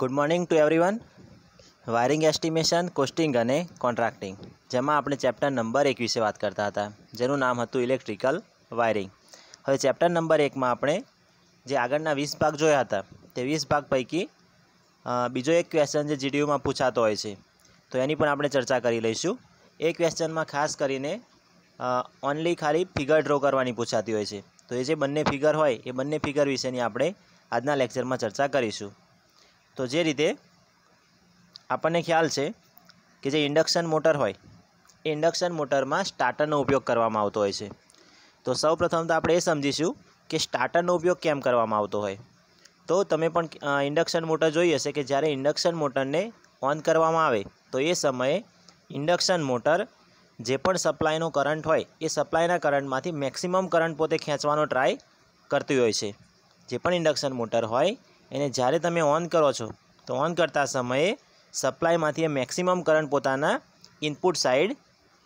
Good morning to everyone wiring estimation costing અને contracting જેમાં આપણે ચેપ્ટર નંબર એક વિશે વાત કરતા હતા, જેનું નામ હતું ઇલેક્ટ્રિકલ વાયરિંગ હવે ચેપ્ટર નંબર એકમાં આપણે જે આગળના વીસ ભાગ જોયા હતા, તે વીસ ભાગ પૈકી બીજો એક ક્વેશ્ચન જે જીડીયુમાં પૂછાતો હોય છે, તો એની પણ આપણે ચર્ચા કરી લઈશું. એ ક્વેશ્ચનમાં ખાસ કરીને ઓનલી ખાલી ફિગર ડ્રો કરવાની પૂછાતી હોય છે. તો એ જે બંને ફિગર હોય, એ બંને ફિગર વિશેની આપણે આજના લેક્ચરમાં ચર્ચા કરીશું. તો જે રીતે આપણને ખ્યાલ છે કે જે ઇન્ડક્શન મોટર હોય, એ ઇન્ડક્શન મોટરમાં સ્ટાર્ટરનો ઉપયોગ કરવામાં આવતો હોય છે. તો સૌ પ્રથમ તો આપણે એ સમજીશું કે સ્ટાર્ટરનો ઉપયોગ કેમ કરવામાં આવતો હોય. તો તમે પણ ઇન્ડક્શન મોટર જોઈ હશે કે જ્યારે ઇન્ડક્શન મોટરને ઓન કરવામાં આવે, તો એ સમયે ઇન્ડક્શન મોટર જે પણ સપ્લાયનો કરંટ હોય, એ સપ્લાયના કરંટમાંથી મેક્સિમમ કરંટ પોતે ખેંચવાનો ટ્રાય કરતી હોય છે. જે પણ ઇન્ડક્શન મોટર હોય એને જ્યારે તમે ઓન કરો છો, તો ઓન કરતા સમયે સપ્લાયમાંથી એ મેક્સિમમ કરંટ પોતાના ઇનપુટ સાઈડ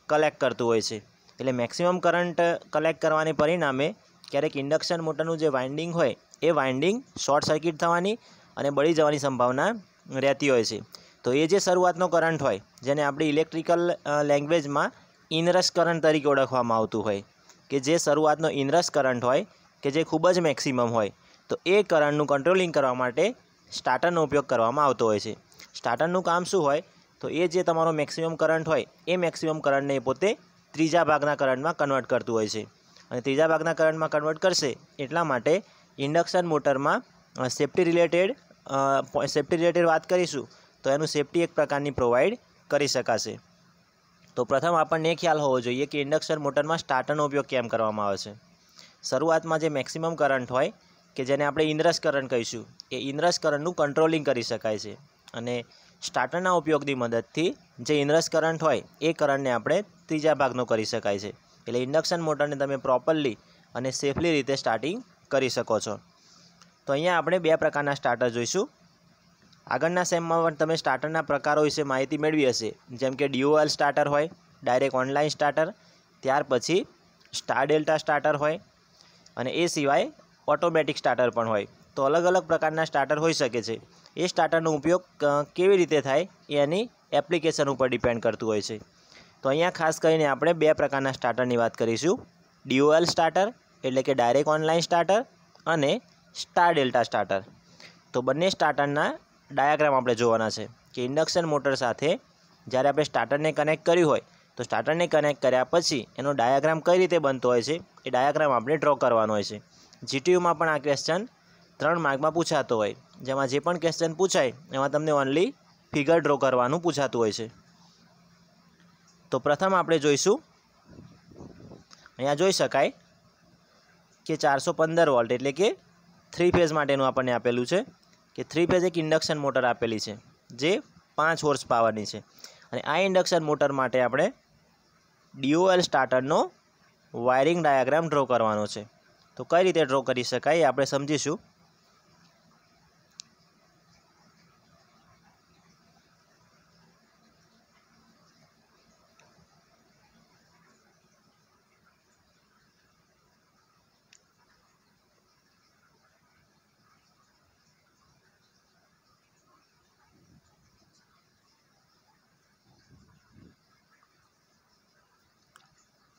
કલેક્ટ કરતું હોય છે. એટલે મેક્સિમમ કરંટ કલેક્ટ કરવાને પરિણામે ક્યારેક ઇન્ડક્શન મોટરનું જે વાઇન્ડિંગ હોય, એ વાઇન્ડિંગ શોર્ટ સર્કિટ થવાની અને બળી જવાની સંભાવના રહેતી હોય છે. તો એ જે શરૂઆતનો કરંટ હોય, જેને આપણે ઇલેક્ટ્રિકલ લેંગ્વેજમાં ઇનરસ કરંટ તરીકે ઓળખવામાં આવતું હોય, કે જે શરૂઆતનો ઇનરસ કરંટ હોય, કે જે ખૂબ જ મેક્સિમમ હોય તો એ કરંટનું કંટ્રોલિંગ કરવા માટે સ્ટાર્ટરનો ઉપયોગ કરવામાં આવતો હોય છે. સ્ટાર્ટરનું કામ શું હોય? તો એ જે તમારો મેક્સિમમ કરંટ હોય, એ મેક્સિમમ કરંટને પોતે ત્રીજા ભાગના કરંટમાં કન્વર્ટ કરતું હોય છે. અને ત્રીજા ભાગના કરંટમાં કન્વર્ટ કરશે એટલા માટે ઇન્ડક્શન મોટરમાં સેફ્ટી રિલેટેડ સેફ્ટી રિલેટેડ વાત કરીશું, તો એનું સેફ્ટી એક પ્રકારની પ્રોવાઈડ કરી શકાશે. તો પ્રથમ આપણને એ ખ્યાલ હોવો જોઈએ કે ઇન્ડક્શન મોટરમાં સ્ટાર્ટરનો ઉપયોગ કેમ કરવામાં આવે છે. શરૂઆતમાં જે મેક્સિમમ કરંટ હોય કે જેને આપણે ઇન્દ્રસ્કરણ કહીશું, એ ઇન્દ્રસ્કરણનું કંટ્રોલિંગ કરી શકાય છે. અને સ્ટાર્ટરના ઉપયોગની મદદથી જે ઇન્દ્રસ કરંટ હોય, એ કરંટને આપણે ત્રીજા ભાગનો કરી શકાય છે. એટલે ઇન્ડક્શન મોટરને તમે પ્રોપરલી અને સેફલી રીતે સ્ટાર્ટિંગ કરી શકો છો. તો અહીંયા આપણે બે પ્રકારના સ્ટાર્ટર જોઈશું. આગળના સેમમાં પણ તમે સ્ટાર્ટરના પ્રકારો વિશે માહિતી મેળવી હશે. જેમ કે ડ્યુઅલ સ્ટાર્ટર હોય ડાયરેક્ટ ઓનલાઈન સ્ટાર્ટર ત્યાર પછી સ્ટાર ડેલ્ટા સ્ટાર્ટર હોય, અને એ સિવાય ઓટોમેટિક સ્ટાર્ટર પણ હોય. તો અલગ અલગ પ્રકારના સ્ટાર્ટર હોઈ શકે છે. એ સ્ટાર્ટરનો ઉપયોગ કેવી રીતે થાય એની એપ્લિકેશન ઉપર ડિપેન્ડ કરતું હોય છે. તો અહીંયા ખાસ કરીને આપણે બે પ્રકારના સ્ટાર્ટરની વાત કરીશું. ડીઓએલ સ્ટાર્ટર એટલે કે ડાયરેક્ટ ઓનલાઈન સ્ટાર્ટર અને સ્ટાર ડેલ્ટા સ્ટાર્ટર તો બંને સ્ટાર્ટરના ડાયાગ્રામ આપણે જોવાના છે કે ઇન્ડક્શન મોટર સાથે જ્યારે આપણે સ્ટાર્ટરને કનેક્ટ કર્યું હોય, તો સ્ટાર્ટરને કનેક્ટ કર્યા પછી એનો ડાયાગ્રામ કઈ રીતે બનતો હોય છે? એ ડાયાગ્રામ આપણે ડ્રો કરવાનો હોય છે. જીટીયુમાં પણ આ ક્વેશ્ચન ત્રણ માર્કમાં પૂછાતો હોય. જેમાં જે પણ ક્વેશ્ચન પૂછાય, એમાં તમને ઓનલી ફિગર ડ્રો કરવાનું પૂછાતું હોય છે. તો પ્રથમ આપણે જોઈશું. અહીંયા જોઈ શકાય કે ચારસો પંદર વોલ્ટ એટલે કે થ્રી ફેઝ માટેનું આપણને આપેલું છે કે થ્રી ફેઝ એક ઇન્ડક્શન મોટર આપેલી છે, જે પાંચ હોર્સ પાવરની છે. અને આ ઇન્ડક્શન મોટર માટે આપણે ડીઓએલ સ્ટાર્ટરનો વાયરિંગ ડાયાગ્રામ ડ્રો કરવાનો છે. તો કઈ રીતે ડ્રો કરી શકાય આપણે સમજીશું.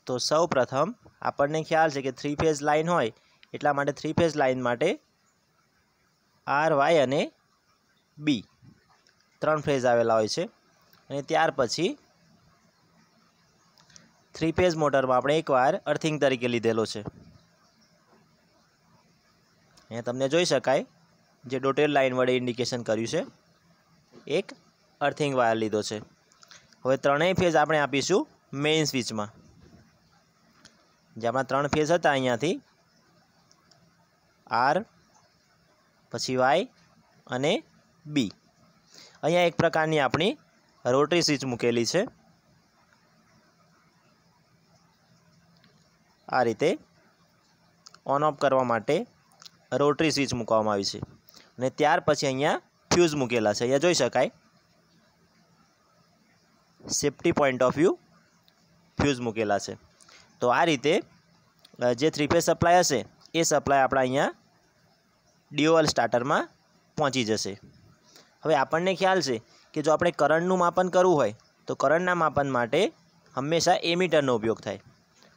તો સૌ પ્રથમ આપણને ખ્યાલ છે કે થ્રી ફેઝ લાઇન હોય, એટલા માટે થ્રી ફેઝ લાઇન માટે આર વાય અને બી ત્રણ ફેઝ આવેલા હોય છે. અને ત્યાર પછી થ્રી ફેઝ મોટરમાં આપણે એક વાયર અર્થિંગ તરીકે લીધેલો છે. અહીંયા તમને જોઈ શકાય, જે ડોટેડ લાઇન વડે ઇન્ડિકેશન કર્યું છે, એક અર્થિંગ વાયર લીધો છે. હવે ત્રણેય ફેઝ આપણે આપીશું મેઇન સ્વિચમાં જેમાં ત્રણ ફેઝ હતા અહીંયાથી. આર પછી વાય અને બી અહીંયા એક પ્રકારની આપણી રોટરી સ્વિચ મૂકેલી છે. આ રીતે ઓન ઓફ કરવા માટે રોટરી સ્વિચ મૂકવામાં આવી છે. અને ત્યાર પછી અહીંયા ફ્યુઝ મૂકેલા છે. અહીંયા જોઈ શકાય. Safety point of view fuse મૂકેલા છે. તો આ રીતે જે થ્રી ફેઝ સપ્લાય હશે, એ સપ્લાય આપણા અહીંયા ડ્યુઅલ સ્ટાર્ટરમાં પહોંચી જશે. હવે આપણને ખ્યાલ છે કે જો આપણે કરંટનું માપન કરવું હોય, તો કરંટના માપન માટે હંમેશા એમીટરનો ઉપયોગ થાય.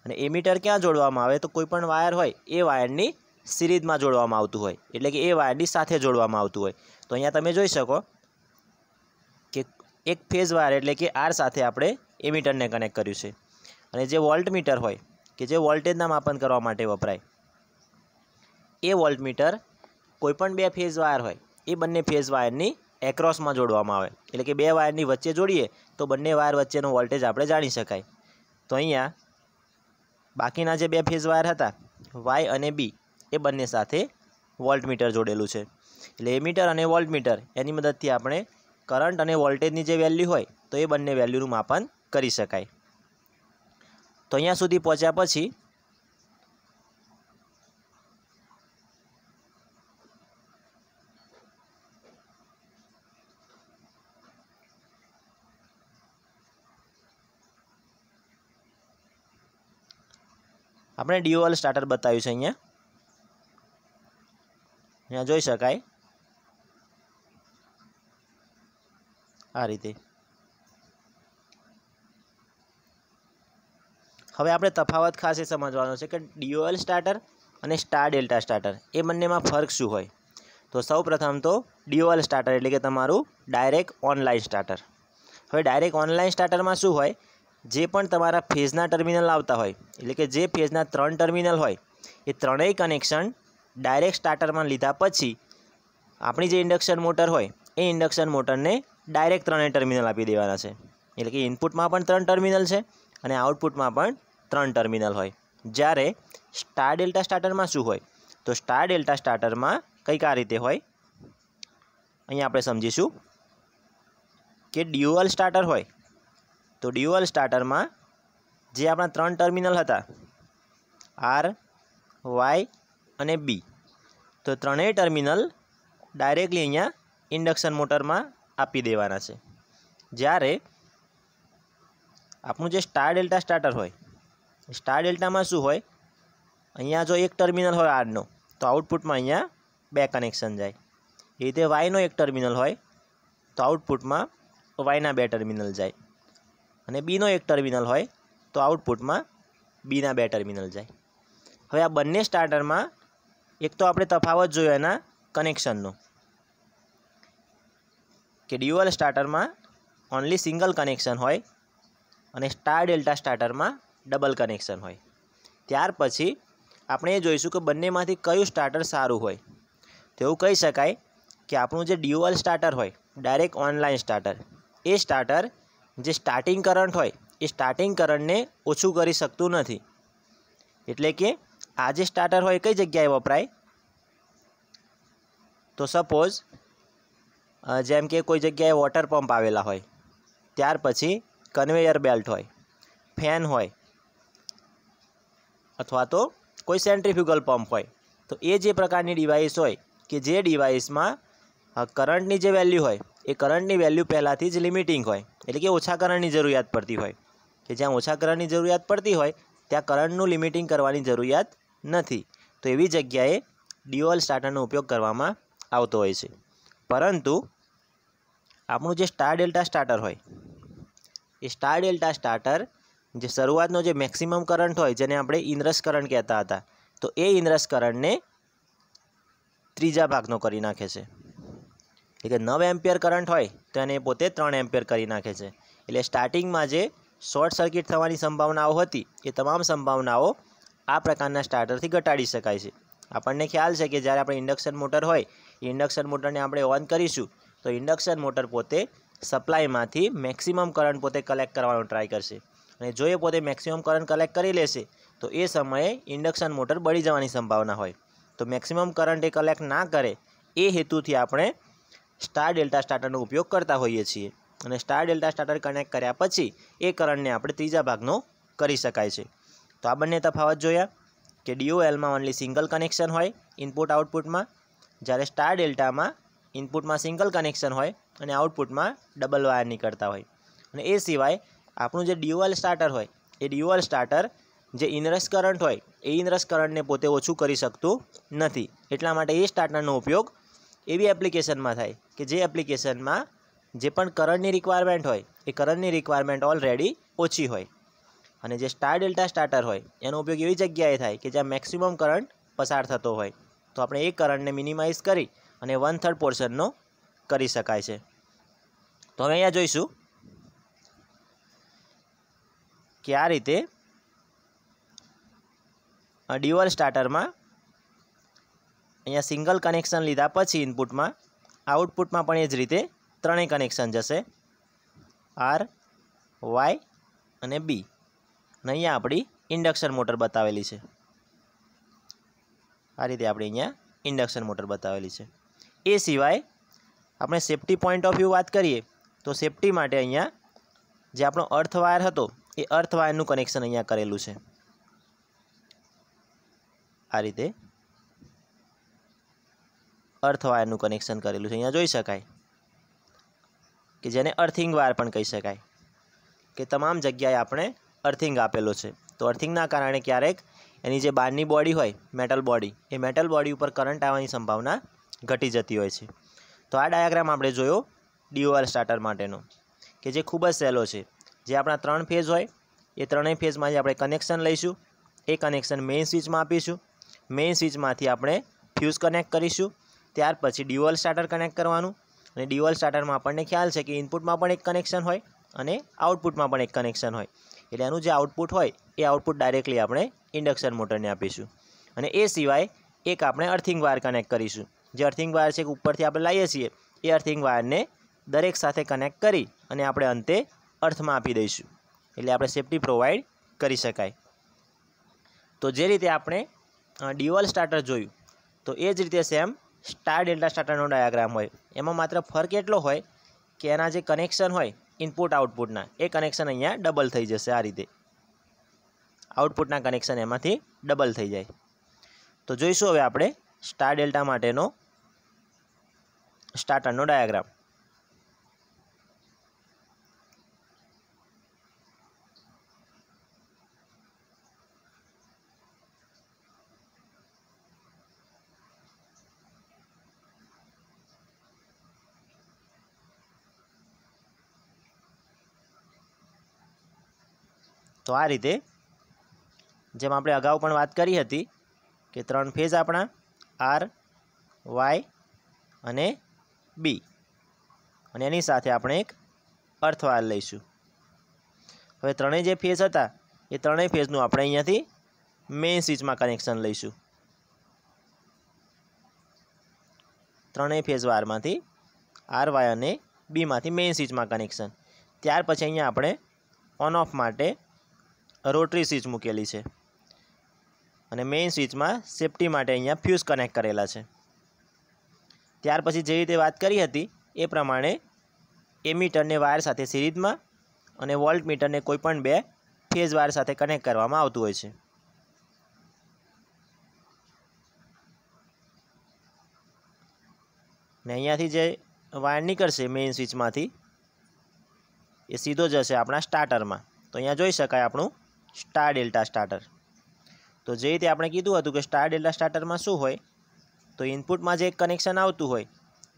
અને એમીટર ક્યાં જોડવામાં આવે? તો કોઈપણ વાયર હોય, એ વાયરની સિરીઝમાં જોડવામાં આવતું હોય. એટલે કે એ વાયરની સાથે જોડવામાં આવતું હોય. તો અહીંયા તમે જોઈ શકો કે એક ફેઝ વાયર એટલે કે આર સાથે આપણે એમીટરને કનેક્ટ કર્યું છે. અને જે વોલ્ટ મીટર હોય, કે જે વોલ્ટેજના માપન કરવા માટે વપરાય, એ વોલ્ટ મીટર કોઈપણ બે ફેઝ વાયર હોય, એ બંને ફેઝ વાયરની એક્રોસમાં જોડવામાં આવે. એટલે કે બે વાયરની વચ્ચે જોડીએ, તો બંને વાયર વચ્ચેનો વોલ્ટેજ આપણે જાણી શકાય. તો અહીંયા બાકીના જે બે ફેઝ વાયર હતા, વાય અને બી, એ બંને સાથે વોલ્ટ મીટર જોડેલું છે. એટલે એમીટર અને વોલ્ટ મીટર એની મદદથી આપણે કરંટ અને વોલ્ટેજની જે વેલ્યુ હોય, તો એ બંને વેલ્યુનું માપન કરી શકાય. તો અહીંયા સુધી પહોંચ્યા પછી આપણે ડ્યુઅલ સ્ટાર્ટર બતાવ્યું છે અહીંયા. અહીંયા જોઈ શકાય. આ રીતે. હવે આપણે તફાવત ખાસ એ સમજવાનો છે કે ડીઓએલ સ્ટાર્ટર અને સ્ટાર ડેલ્ટા સ્ટાર્ટર એ બંનેમાં ફરક શું હોય? તો સૌ પ્રથમ તો ડીઓએલ સ્ટાર્ટર એટલે કે તમારું ડાયરેક્ટ ઓનલાઈન સ્ટાર્ટર હવે ડાયરેક્ટ ઓનલાઈન સ્ટાર્ટરમાં શું હોય? જે પણ તમારા ફેઝના ટર્મિનલ આવતા હોય, એટલે કે જે ફેઝના ત્રણ ટર્મિનલ હોય, એ ત્રણેય કનેક્શન ડાયરેક્ટ સ્ટાર્ટરમાં લીધા પછી આપણી જે ઇન્ડક્શન મોટર હોય, એ ઇન્ડક્શન મોટરને ડાયરેક્ટ ત્રણેય ટર્મિનલ આપી દેવાના છે. એટલે કે ઇનપુટમાં પણ ત્રણ ટર્મિનલ છે અને આઉટપુટમાં પણ ત્રણ ટર્મિનલ હોય. જ્યારે સ્ટાર ડેલ્ટા સ્ટાર્ટરમાં શું હોય? તો સ્ટાર ડેલ્ટા સ્ટાર્ટરમાં કંઈક આ રીતે હોય. અહીંયા આપણે સમજીશું કે ડ્યુઅલ સ્ટાર્ટર હોય. તો ડ્યુઅલ સ્ટાર્ટરમાં જે આપણા ત્રણ ટર્મિનલ હતા, આર, વાય અને બી. તો ત્રણેય ટર્મિનલ ડાયરેક્ટલી અહીંયા ઇન્ડક્શન મોટરમાં આપી દેવાના છે. જ્યારે આપણું જે સ્ટાર ડેલ્ટા સ્ટાર્ટર હોય સ્ટાર ડેલ્ટામાં શું હોય? અહીંયા જો એક ટર્મિનલ હોય આરનો, તો આઉટપુટમાં અહીંયા બે કનેક્શન જાય. એ રીતે વાયનો એક ટર્મિનલ હોય, તો આઉટપુટમાં વાયના બે ટર્મિનલ જાય. અને બીનો એક ટર્મિનલ હોય, તો આઉટપુટમાં બીના બે ટર્મિનલ જાય. હવે આ બંને સ્ટાર્ટરમાં એક તો આપણે તફાવત જોયો એના કનેક્શનનો કે ડ્યુઅલ સ્ટાર્ટરમાં ઓનલી સિંગલ કનેક્શન હોય અને સ્ટાર ડેલ્ટા સ્ટાર્ટરમાં ડબલ કનેક્શન હોય. ત્યાર પછી આપણે એ જોઈશું કે બંનેમાંથી કયું સ્ટાર્ટર સારું હોય. તો એવું કહી શકાય કે આપણું જે ડ્યુઅલ સ્ટાર્ટર હોય ડાયરેક્ટ ઓનલાઈન સ્ટાર્ટર એ સ્ટાર્ટર જે સ્ટાર્ટિંગ કરંટ હોય, એ સ્ટાર્ટિંગ કરંટને ઓછું કરી શકતું નથી. એટલે કે આ જે સ્ટાર્ટર હોય કઈ જગ્યાએ વપરાય? તો સપોઝ જેમ કે કોઈ જગ્યાએ વોટર પંપ આવેલા હોય, ત્યાર પછી કન્વેયર બેલ્ટ હોય ફેન હોય અથવા તો કોઈ સેન્ટ્રીફ્યુગલ પંપ હોય, તો એ જે પ્રકારની ડિવાઇસ હોય કે જે ડિવાઇસમાં કરંટની જે વેલ્યુ હોય, એ કરંટની વેલ્યુ પહેલાંથી જ લિમિટિંગ હોય, એટલે કે ઓછા કરંટની જરૂરિયાત પડતી હોય. કે જ્યાં ઓછા કરંટની જરૂરિયાત પડતી હોય, ત્યાં કરંટનું લિમિટિંગ કરવાની જરૂરિયાત નથી. તો એવી જગ્યાએ ડ્યુઅલ સ્ટાર્ટરનો ઉપયોગ કરવામાં આવતો હોય છે. પરંતુ આપણું જે સ્ટાર ડેલ્ટા સ્ટાર્ટર હોય, એ સ્ટાર ડેલ્ટા સ્ટાર્ટર જે શરૂઆતનો જે મેક્સિમમ કરંટ હોય, જેને આપણે ઇન્દ્રસ કરંટ કહેતા હતા, તો એ ઇન્દ્રસ કરંટને ત્રીજા ભાગનો કરી નાખે છે. એટલે કે નવ એમ્પિયર કરંટ હોય, તો એને પોતે ત્રણ એમ્પિયર કરી નાખે છે. એટલે સ્ટાર્ટિંગમાં જે શોર્ટ સર્કિટ થવાની સંભાવનાઓ હતી, એ તમામ સંભાવનાઓ આ પ્રકારના સ્ટાર્ટરથી ઘટાડી શકાય છે. આપણને ખ્યાલ છે કે જ્યારે આપણે ઇન્ડક્શન મોટર હોય ઇન્ડક્શન મોટરને આપણે ઓન કરીશું, તો ઇન્ડક્શન મોટર પોતે સપ્લાયમાંથી મેક્સિમમ કરંટ પોતે કલેક્ટ કરવાનો ટ્રાય કરશે. અને જો એ પોતે મેક્સિમમ કરંટ કલેક્ટ કરી લેશે, તો એ સમયે ઇન્ડક્શન મોટર બળી જવાની સંભાવના હોય. તો મેક્સિમમ કરંટ એ કલેક્ટ ના કરે, એ હેતુથી આપણે સ્ટાર ડેલ્ટા સ્ટાર્ટરનો ઉપયોગ કરતા હોઈએ છીએ. અને સ્ટાર ડેલ્ટા સ્ટાર્ટર કનેક્ટ કર્યા પછી, એ કરંટને આપણે ત્રીજા ભાગનો કરી શકાય છે. તો આ બંને તફાવત જોયા, કે ડીઓએલમાં ઓનલી સિંગલ કનેક્શન હોય ઇનપુટ આઉટપુટમાં જ્યારે સ્ટાર ડેલ્ટામાં ઇનપુટમાં સિંગલ કનેક્શન હોય અને આઉટપુટમાં ડબલ વાયર નીકળતા હોય. અને એ સિવાય આપણું જે ડ્યુઅલ સ્ટાર્ટર હોય, એ ડ્યુઅલ સ્ટાર્ટર જે ઇનરસ કરંટ હોય, એ ઇનરસ કરંટને પોતે ઓછું કરી શકતું નથી. એટલા માટે એ સ્ટાર્ટરનો ઉપયોગ એવી એપ્લિકેશનમાં થાય કે જે એપ્લિકેશનમાં જે પણ કરંટની રિક્વાયરમેન્ટ હોય, એ કરંટની રિક્વાયરમેન્ટ ઓલરેડી ઓછી હોય. અને જે સ્ટાર ડેલ્ટા સ્ટાર્ટર હોય, એનો ઉપયોગ એવી જગ્યાએ થાય કે જ્યાં મેક્સિમમ કરંટ પસાર થતો હોય. તો આપણે એ કરંટને મિનિમાઇઝ કરી અને વન થર્ડ પોર્શનનો કરી શકાય છે. તો હવે અહીંયા જોઈશું. કે આ રીતે ડ્યુઅલ સ્ટાર્ટરમાં અહીંયા સિંગલ કનેક્શન લીધા પછી ઇનપુટમાં આઉટપુટમાં પણ એ જ રીતે ત્રણેય કનેક્શન જશે. આર વાય અને બી અને અહીંયા આપણી ઇન્ડક્શન મોટર બતાવેલી છે. આ રીતે આપણે અહીંયા ઇન્ડક્શન મોટર બતાવેલી છે. એ સિવાય આપણે સેફ્ટી પોઈન્ટ ઓફ વ્યૂ વાત કરીએ, તો સેફટી માટે અહીંયા જે આપણો અર્થ વાયર હતો એ અર્થ વાયરનું કનેક્શન અહીંયા કરેલું છે. આ રીતે અર્થ વાયરનું કનેક્શન કરેલું છે. અહીંયા જોઈ શકાય કે જેને અર્થિંગ વાયર પણ કહી શકાય કે તમામ જગ્યાએ આપણે અર્થિંગ આપેલો છે. તો અર્થિંગના કારણે ક્યારેક એની જે બહારની બોડી હોય મેટલ બોડી એ મેટલ બોડી ઉપર કરંટ આવવાની સંભાવના ઘટી જતી હોય છે. તો આ ડાયાગ્રામ આપણે જોયો ડીઓઆર સ્ટાર્ટર માટેનો, કે જે ખૂબ જ સહેલો છે. જે આપણા ત્રણ ફેઝ હોય, એ ત્રણેય ફેઝમાંથી આપણે કનેક્શન લઈશું. એ કનેક્શન મેઇન સ્વિચમાં આપીશું. મેઇન સ્વિચમાંથી આપણે ફ્યુઝ કનેક્ટ કરીશું. ત્યાર પછી ડ્યુઅલ સ્ટાર્ટર કનેક્ટ કરવાનું. અને ડ્યુઅલ સ્ટાર્ટરમાં આપણને ખ્યાલ છે કે ઇનપુટમાં પણ એક કનેક્શન હોય અને આઉટપુટમાં પણ એક કનેક્શન હોય. એટલે એનું જે આઉટપુટ હોય, એ આઉટપુટ ડાયરેક્ટલી આપણે ઇન્ડક્શન મોટરને આપીશું. અને એ સિવાય એક આપણે અર્થિંગ વાયર કનેક્ટ કરીશું. જે અર્થિંગ વાયર છે ઉપરથી આપણે લાવીએ છીએ. એ અર્થિંગ વાયરને દરેક સાથે કનેક્ટ કરી અને આપણે અંતે અર્થમાં આપી દઈશું. એટલે આપણે સેફટી પ્રોવાઈડ કરી શકાય. તો જે રીતે આપણે ડ્યુઅલ સ્ટાર્ટર જોયું, તો એ જ રીતે સેમ સ્ટાર ડેલ્ટા સ્ટાર્ટરનો ડાયાગ્રામ હોય. એમાં માત્ર ફરક એટલો હોય કે એના જે કનેક્શન હોય ઇનપુટ આઉટપુટના એ કનેક્શન અહીંયા ડબલ થઈ જશે આ રીતે. આઉટપુટના કનેક્શન એમાંથી ડબલ થઈ જાય. તો જોઈશું હવે આપણે સ્ટાર ડેલ્ટા માટેનો સ્ટાર્ટરનો ડાયાગ્રામ તો આ રીતે જેમ આપણે અગાઉ પણ વાત કરી હતી કે ત્રણ ફેઝ આપણા, આર, વાય અને બી. અને એની સાથે આપણે એક અર્થવાર લઈશું. હવે ત્રણેય જે ફેઝ હતા, એ ત્રણેય ફેઝનું આપણે અહીંયાથી મેઇન સ્વિચમાં કનેક્શન લઈશું. ત્રણેય ફેઝ વારમાંથી આર, વાય અને બીમાંથી મેઇન સ્વિચમાં કનેક્શન ત્યાર પછી અહીંયા આપણે ઓન ઓફ માટે રોટરી સ્વિચ મૂકેલી છે. અને મેઇન સ્વિચમાં સેફટી માટે અહીંયા ફ્યુઝ કનેક્ટ કરેલા છે. ત્યાર પછી જે રીતે વાત કરી હતી, એ પ્રમાણે એમીટરને વાયર સાથે સિરીઝમાં અને વોલ્ટ મીટરને કોઈપણ બે ફેઝ વાયર સાથે કનેક્ટ કરવામાં આવતું હોય છે. ને અહીંયાથી જે વાયર નીકળશે મેઇન સ્વિચમાંથી એ સીધો જશે આપણા સ્ટાર્ટરમાં તો અહીંયા જોઈ શકાય આપણું સ્ટાર ડેલ્ટા સ્ટાર્ટર. તો જે રીતે આપણે કીધું હતું કે સ્ટાર ડેલ્ટા સ્ટાર્ટરમાં શું હોય? તો ઇનપુટમાં જે એક કનેક્શન આવતું હોય,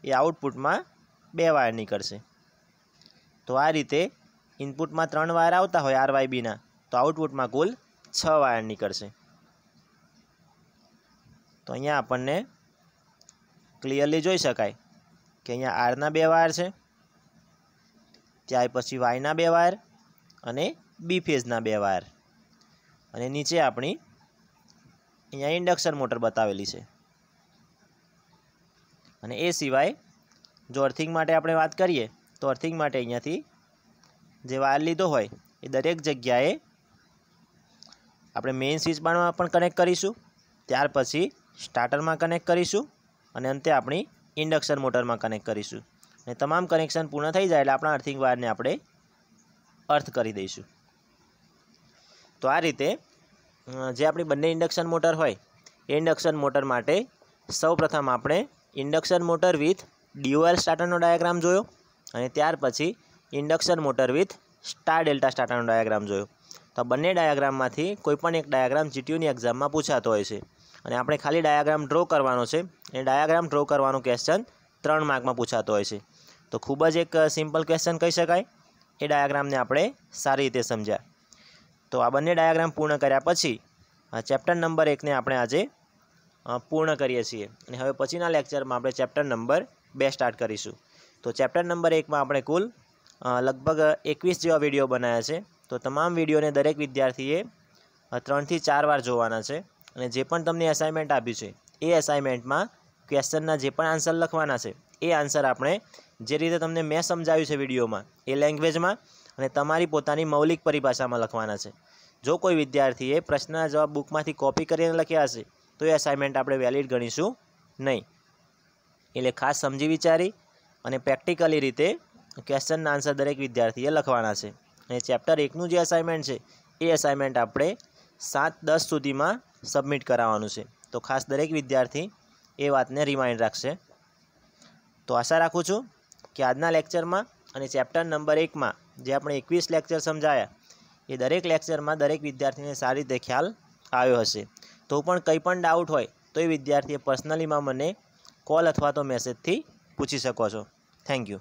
એ આઉટપુટમાં બે વાયર નીકળશે. તો આ રીતે ઇનપુટમાં ત્રણ વાયર આવતા હોય આર વાય બીના તો આઉટપુટમાં કુલ છ વાયર નીકળશે. તો અહીંયા આપણને ક્લિયરલી જોઈ શકાય કે અહીંયા આરના બે વાયર છે, ત્યાર પછી વાયના બે વાયર અને બી ફેઝના બે વાયર. અને નીચે આપણી અહીંયા ઇન્ડક્શન મોટર બતાવેલી છે. અને એ સિવાય જો અર્થિંગ માટે આપણે વાત કરીએ, તો અર્થિંગ માટે અહીંયાથી જે વાયર લીધો હોય, એ દરેક જગ્યાએ આપણે મેઇન સ્વિચબારમાં પણ કનેક્ટ કરીશું. ત્યાર પછી સ્ટાર્ટરમાં કનેક્ટ કરીશું અને અંતે આપણી ઇન્ડક્શન મોટરમાં કનેક્ટ કરીશું. અને તમામ કનેક્શન પૂર્ણ થઈ જાય એટલે આપણા અર્થિંગ વાયરને આપણે અર્થ કરી દઈશું. તો આ રીતે જે આપણી બંને ઇન્ડક્શન મોટર હોય, એ ઇન્ડક્શન મોટર માટે સૌપ્રથમ આપણે ઇન્ડક્શન મોટર વિથ ડ્યુઅલ સ્ટાર્ટરનો ડાયાગ્રામ જોયો અને ત્યાર પછી induction motor with star delta સ્ટાર્ટરનો diagram જોયો. તો બંને ડાયાગ્રામમાંથી કોઈપણ એક ડાયાગ્રામ જીટીયુની એક્ઝામમાં પૂછાતો હોય છે. અને આપણે ખાલી ડાયાગ્રામ ડ્રો કરવાનો છે. એ ડાયાગ્રામ ડ્રો કરવાનું ક્વેશ્ચન ત્રણ માર્કમાં પૂછાતો હોય છે. તો ખૂબ જ એક સિમ્પલ ક્વેશ્ચન કહી શકાય. એ ડાયાગ્રામને આપણે સારી રીતે સમજ્યા. તો આ બંને ડાયાગ્રામ પૂર્ણ કર્યા પછી ચેપ્ટર નંબર એકને આપણે આજે પૂર્ણ કરીએ છીએ. અને હવે પછીના લેક્ચરમાં આપણે ચેપ્ટર નંબર બે સ્ટાર્ટ કરીશું. તો ચેપ્ટર નંબર એકમાં આપણે કુલ લગભગ એકવીસ જેવા વીડિયો બનાવ્યા છે. તો તમામ વિડીયોને દરેક વિદ્યાર્થીએ ત્રણથી ચાર વાર જોવાના છે. અને જે પણ તમને અસાઇનમેન્ટ આપ્યું છે, એ અસાઇનમેન્ટમાં ક્વેશ્ચનના જે પણ આન્સર લખવાના છે, એ આન્સર આપણે જે રીતે તમને મેં સમજાવ્યું છે વિડીયોમાં, એ લેંગ્વેજમાં અને તમારી પોતાની મૌલિક પરિભાષામાં લખવાના છે. જો કોઈ વિદ્યાર્થીએ પ્રશ્નના જવાબ બુકમાંથી કોપી કરીને લખ્યા હશે, તો એ અસાઇનમેન્ટ આપણે વેલિડ ગણીશું નહીં. એટલે ખાસ સમજી વિચારી અને પ્રેક્ટિકલી રીતે ક્વેશ્ચનના આન્સર દરેક વિદ્યાર્થીએ લખવાના છે. અને ચેપ્ટર એકનું જે અસાઇનમેન્ટ છે, એ અસાઇનમેન્ટ આપણે સાત દસ સુધીમાં સબમિટ કરાવવાનું છે. તો ખાસ દરેક વિદ્યાર્થી એ વાતને રિમાઇન્ડ રાખશે. તો આશા રાખું છું કે આજના લેક્ચરમાં અને ચેપ્ટર નંબર એકમાં જે આપણે એકવીસ લેક્ચર સમજાયા, એ દરેક લેક્ચરમાં દરેક વિદ્યાર્થીને સારી રીતે ખ્યાલ આવ્યો હશે. તો પણ કંઈ પણ ડાઉટ હોય, તો એ વિદ્યાર્થીએ પર્સનલીમાં મને કોલ અથવા તો મેસેજથી પૂછી શકો છો. Thank you